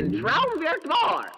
And mm-hmm. drown their car.